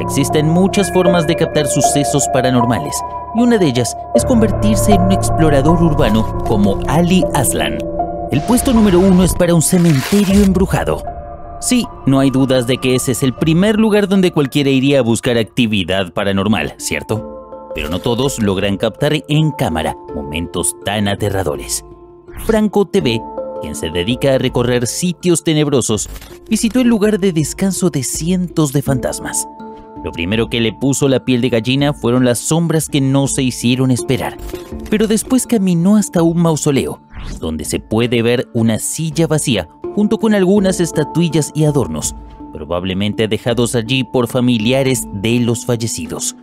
Existen muchas formas de captar sucesos paranormales, y una de ellas es convertirse en un explorador urbano como Ali Aslan. El puesto número uno es para un cementerio embrujado. Sí, no hay dudas de que ese es el primer lugar donde cualquiera iría a buscar actividad paranormal, ¿cierto? Pero no todos logran captar en cámara momentos tan aterradores. Franco TV, quien se dedica a recorrer sitios tenebrosos, visitó el lugar de descanso de cientos de fantasmas. Lo primero que le puso la piel de gallina fueron las sombras que no se hicieron esperar. Pero después caminó hasta un mausoleo, donde se puede ver una silla vacía junto con algunas estatuillas y adornos, probablemente dejados allí por familiares de los fallecidos.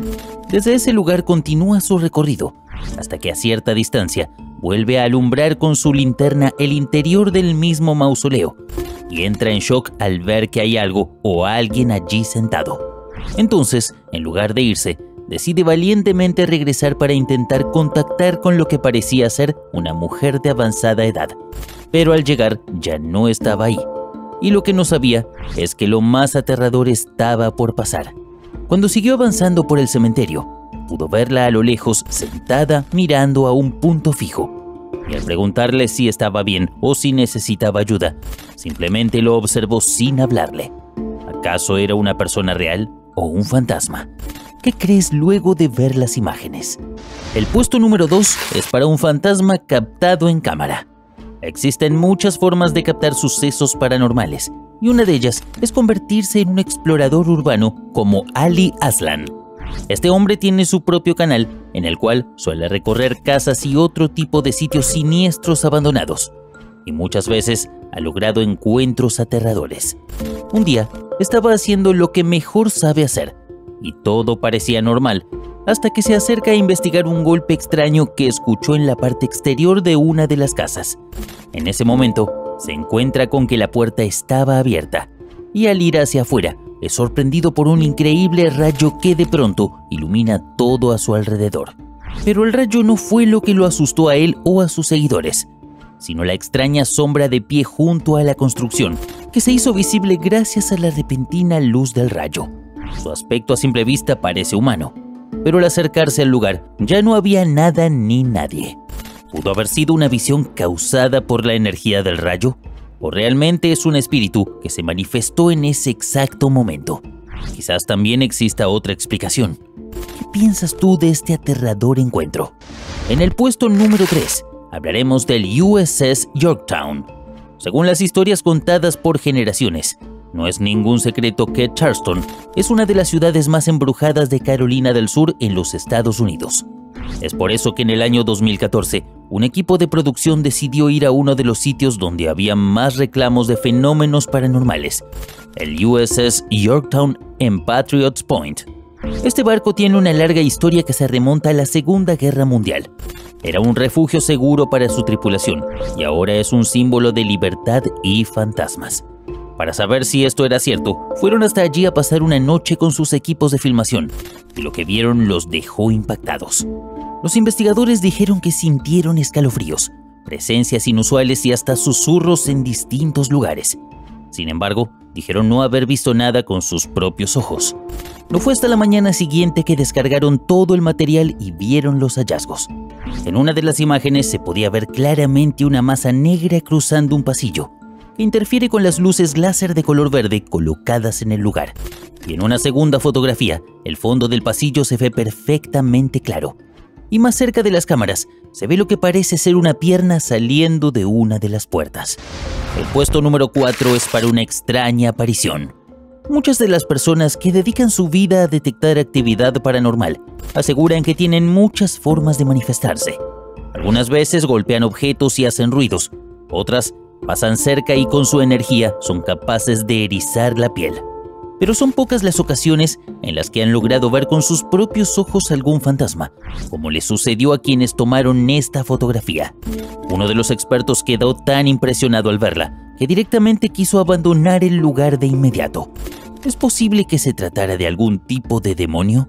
Desde ese lugar continúa su recorrido, hasta que a cierta distancia vuelve a alumbrar con su linterna el interior del mismo mausoleo y entra en shock al ver que hay algo o alguien allí sentado. Entonces, en lugar de irse, decide valientemente regresar para intentar contactar con lo que parecía ser una mujer de avanzada edad. Pero al llegar ya no estaba ahí. Y lo que no sabía es que lo más aterrador estaba por pasar. Cuando siguió avanzando por el cementerio, pudo verla a lo lejos sentada mirando a un punto fijo. Y al preguntarle si estaba bien o si necesitaba ayuda, simplemente lo observó sin hablarle. ¿Acaso era una persona real o un fantasma? ¿Qué crees luego de ver las imágenes? El puesto número 2 es para un fantasma captado en cámara. Existen muchas formas de captar sucesos paranormales, y una de ellas es convertirse en un explorador urbano como Ali Aslan. Este hombre tiene su propio canal, en el cual suele recorrer casas y otro tipo de sitios siniestros abandonados, y muchas veces ha logrado encuentros aterradores. Un día, estaba haciendo lo que mejor sabe hacer, y todo parecía normal, hasta que se acerca a investigar un golpe extraño que escuchó en la parte exterior de una de las casas. En ese momento, se encuentra con que la puerta estaba abierta, y al ir hacia afuera, es sorprendido por un increíble rayo que de pronto ilumina todo a su alrededor. Pero el rayo no fue lo que lo asustó a él o a sus seguidores, sino la extraña sombra de pie junto a la construcción, que se hizo visible gracias a la repentina luz del rayo. Su aspecto a simple vista parece humano, pero al acercarse al lugar ya no había nada ni nadie. ¿Pudo haber sido una visión causada por la energía del rayo? ¿O realmente es un espíritu que se manifestó en ese exacto momento? Quizás también exista otra explicación. ¿Qué piensas tú de este aterrador encuentro? En el puesto número 3 hablaremos del USS Yorktown. Según las historias contadas por generaciones, no es ningún secreto que Charleston es una de las ciudades más embrujadas de Carolina del Sur en los Estados Unidos. Es por eso que en el año 2014, un equipo de producción decidió ir a uno de los sitios donde había más reclamos de fenómenos paranormales, el USS Yorktown en Patriots Point. Este barco tiene una larga historia que se remonta a la Segunda Guerra Mundial. Era un refugio seguro para su tripulación y ahora es un símbolo de libertad y fantasmas. Para saber si esto era cierto, fueron hasta allí a pasar una noche con sus equipos de filmación, y lo que vieron los dejó impactados. Los investigadores dijeron que sintieron escalofríos, presencias inusuales y hasta susurros en distintos lugares. Sin embargo, dijeron no haber visto nada con sus propios ojos. No fue hasta la mañana siguiente que descargaron todo el material y vieron los hallazgos. En una de las imágenes se podía ver claramente una masa negra cruzando un pasillo, que interfiere con las luces láser de color verde colocadas en el lugar. Y en una segunda fotografía, el fondo del pasillo se ve perfectamente claro. Y más cerca de las cámaras, se ve lo que parece ser una pierna saliendo de una de las puertas. El puesto número 4 es para una extraña aparición. Muchas de las personas que dedican su vida a detectar actividad paranormal aseguran que tienen muchas formas de manifestarse. Algunas veces golpean objetos y hacen ruidos, otras Pasan cerca y con su energía son capaces de erizar la piel. Pero son pocas las ocasiones en las que han logrado ver con sus propios ojos algún fantasma, como le sucedió a quienes tomaron esta fotografía. Uno de los expertos quedó tan impresionado al verla que directamente quiso abandonar el lugar de inmediato. ¿Es posible que se tratara de algún tipo de demonio?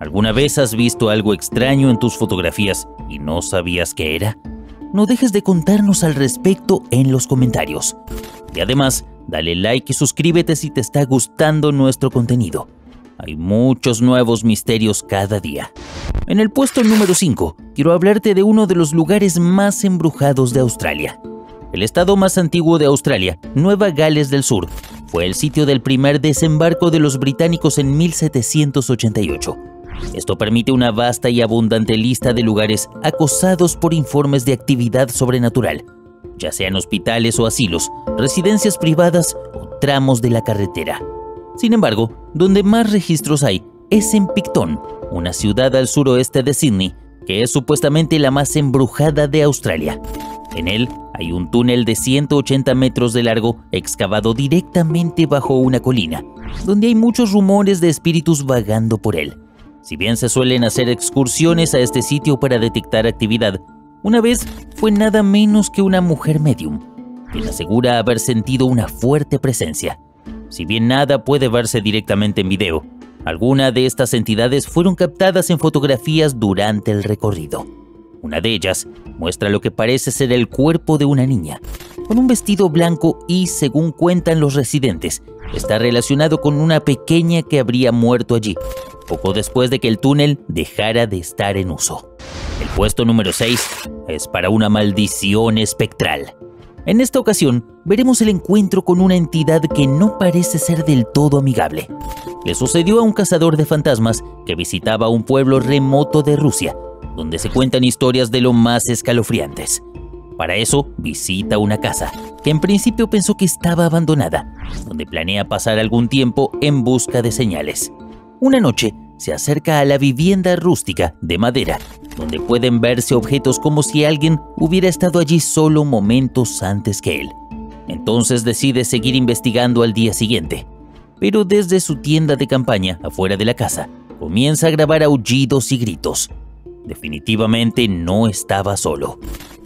¿Alguna vez has visto algo extraño en tus fotografías y no sabías qué era? no dejes de contarnos al respecto en los comentarios. Y además, dale like y suscríbete si te está gustando nuestro contenido. hay muchos nuevos misterios cada día. En el puesto número 5, quiero hablarte de uno de los lugares más embrujados de Australia. El estado más antiguo de Australia, Nueva Gales del Sur, fue el sitio del primer desembarco de los británicos en 1788. Esto permite una vasta y abundante lista de lugares acosados por informes de actividad sobrenatural, ya sean hospitales o asilos, residencias privadas o tramos de la carretera. Sin embargo, donde más registros hay es en Picton, una ciudad al suroeste de Sydney, que es supuestamente la más embrujada de Australia. En él hay un túnel de 180 metros de largo excavado directamente bajo una colina, donde hay muchos rumores de espíritus vagando por él. Si bien se suelen hacer excursiones a este sitio para detectar actividad, una vez fue nada menos que una mujer medium, quien asegura haber sentido una fuerte presencia. Si bien nada puede verse directamente en video, algunas de estas entidades fueron captadas en fotografías durante el recorrido. Una de ellas muestra lo que parece ser el cuerpo de una niña, con un vestido blanco y, según cuentan los residentes, está relacionado con una pequeña que habría muerto allí, poco después de que el túnel dejara de estar en uso. El puesto número 6 es para una maldición espectral. En esta ocasión, veremos el encuentro con una entidad que no parece ser del todo amigable. Le sucedió a un cazador de fantasmas que visitaba un pueblo remoto de Rusia, donde se cuentan historias de lo más escalofriantes. Para eso, visita una casa, que en principio pensó que estaba abandonada, donde planea pasar algún tiempo en busca de señales. Una noche, se acerca a la vivienda rústica de madera, donde pueden verse objetos como si alguien hubiera estado allí solo momentos antes que él. Entonces decide seguir investigando al día siguiente. Pero desde su tienda de campaña, afuera de la casa, comienza a grabar aullidos y gritos. Definitivamente no estaba solo.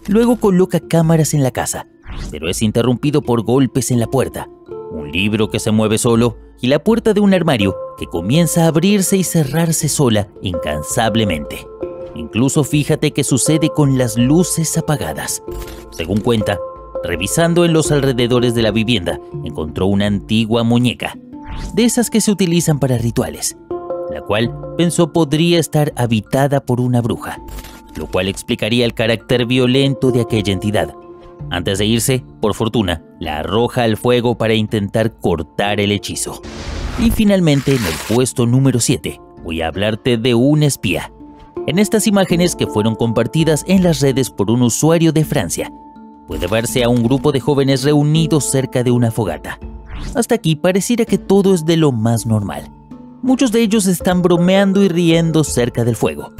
Luego coloca cámaras en la casa, pero es interrumpido por golpes en la puerta, un libro que se mueve solo y la puerta de un armario que comienza a abrirse y cerrarse sola incansablemente. Incluso fíjate que sucede con las luces apagadas. Según cuenta, revisando en los alrededores de la vivienda, encontró una antigua muñeca, de esas que se utilizan para rituales, la cual pensó podría estar habitada por una bruja, lo cual explicaría el carácter violento de aquella entidad. Antes de irse, por fortuna, la arroja al fuego para intentar cortar el hechizo. Y finalmente, en el puesto número 7, voy a hablarte de un espía. En estas imágenes que fueron compartidas en las redes por un usuario de Francia, puede verse a un grupo de jóvenes reunidos cerca de una fogata. Hasta aquí pareciera que todo es de lo más normal. Muchos de ellos están bromeando y riendo cerca del fuego,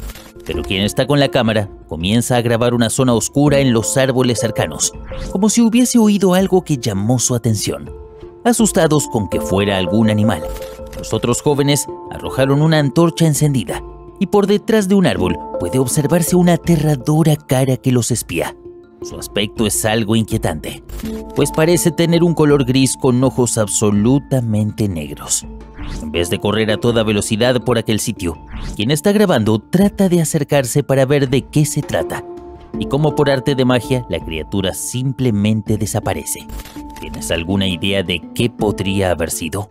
pero quien está con la cámara comienza a grabar una zona oscura en los árboles cercanos, como si hubiese oído algo que llamó su atención asustados con que fuera algún animal. Los otros jóvenes arrojaron una antorcha encendida y por detrás de un árbol puede observarse una aterradora cara que los espía. Su aspecto es algo inquietante, pues parece tener un color gris con ojos absolutamente negros. En vez de correr a toda velocidad por aquel sitio, quien está grabando trata de acercarse para ver de qué se trata. Y como por arte de magia, la criatura simplemente desaparece. ¿Tienes alguna idea de qué podría haber sido?